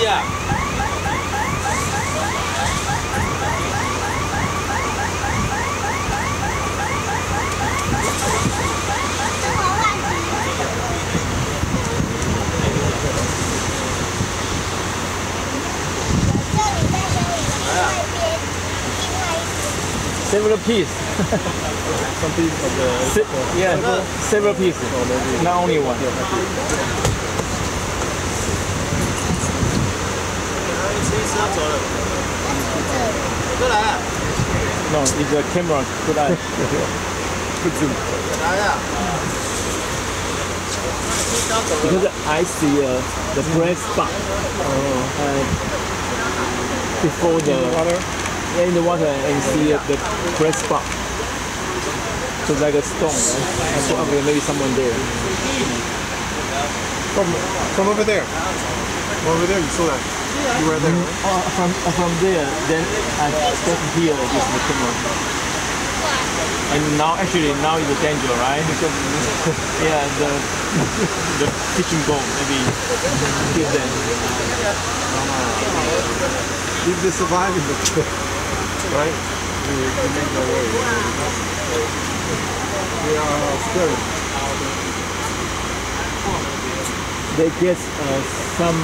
dia. Several piece. Some pieces of the... Si yeah, no, several pieces, oh, not only one. No, it's a camera, good eye. good zoom. Because I see uh, the bread spot oh. uh, before the... water? Yeah, in the water and see uh, the bread spot. So like a stone. Right? I thought okay, maybe someone there. From, from over there. Over there, you saw that. You were there. right? Oh, from uh, from there, then I step here is the camera. And now actually now is the danger, right? Because yeah, the the fishing boat maybe hit them. If they survive in the right? They make their way. They are scared. They get uh, some